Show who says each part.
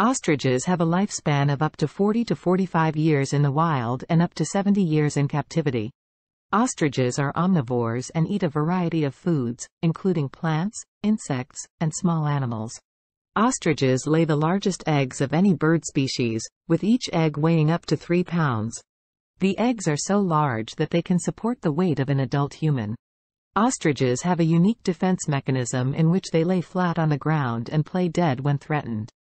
Speaker 1: Ostriches have a lifespan of up to 40 to 45 years in the wild and up to 70 years in captivity. Ostriches are omnivores and eat a variety of foods, including plants, insects, and small animals. Ostriches lay the largest eggs of any bird species, with each egg weighing up to 3 pounds. The eggs are so large that they can support the weight of an adult human. Ostriches have a unique defense mechanism in which they lay flat on the ground and play dead when threatened.